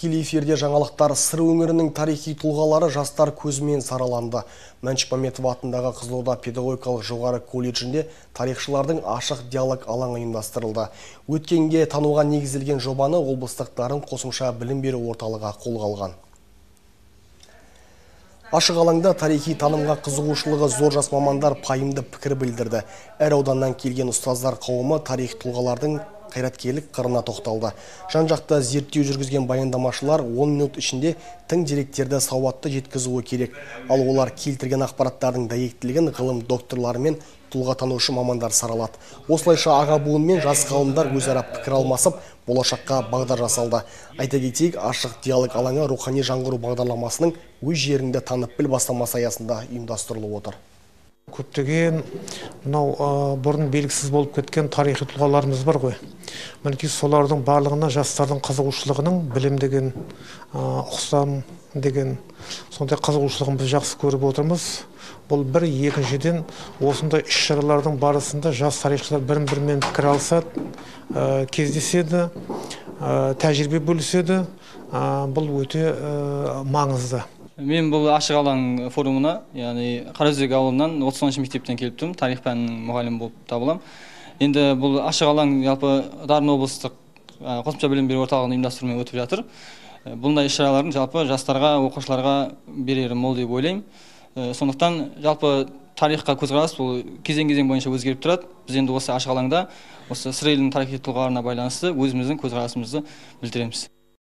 тікелей эфирде жаңалықтар сыр өңірінің тарихи тұлғалары жастар көзімен сараланды. Мәншүк мәметов атындағы қызылорда педагогикалық жоғары колледжінде тарихшылардың ашық диалог алаңы ұйымдастырылды. Өткенге тануға негізделген жобаны облыстық дарын қосымша білім беру орталығы қолға алған. Ашық алаңда тарихи танымға қызығушылығы зор жас мамандар пайымды пікір білдірді. Әр ауданнан келген ұстаздар қауымы тарих тұлғалардың қайраткерлік қырына тоқталды. Жан-жақта зерттеу жүргізген баяндамашылар 10 минут ішінде тың деректерді сауатты жеткізуі керек. Ал олар келтірген ақпараттардың дәйектілігін ғылым докторлары мен тұлғатанушы мамандар саралады. Осылайша аға буын мен жас ғалымдар өзара пікір алмасып, болашаққа бағдар жасалды. Айта кетейік, ашық диалог алаңы рухани жаңғыру бағдарламасының өз жерінде танып біл бастамасы аясында ұйымдастырылып отыр көптеген мынау бұрын белгісіз болып кеткен тарихи тұлғаларымыз бар ғой. Мінекей солардың барлығына жастардың қызығушылығының білім деген ұқсам деген сондай қызығушылығын біз жақсы көріп отырмыз. Бұл бір екіншіден осындай іс шаралардың барысында жас тарихшылар бірін бірімен пікір алысады кездеседі тәжірибе бөліседі бұл өте маңызды. Мен бұл ашық алаң форумына яғни қараөзек ауылынан отыз тоғызыншы мектептен келіп тұрмын. Тарих пәнінің мұғалімі болып табыламын енді бұл ашық алаң жалпы дарын облыстық қосымша білім беру орталығының ұйымдастыруымен өтіп жатыр. Бұндай іс шаралардың жалпы жастарға оқушыларға берері мол деп ойлаймын. Сондықтан жалпы тарихқа көзқарас бұл кезең кезең бойынша өзгеріп тұрады. Біз енді осы ашық алаңда осы сыр елінің тарихи тұлғаларына байланысты өзіміздің көзқарасымызды білдіреміз.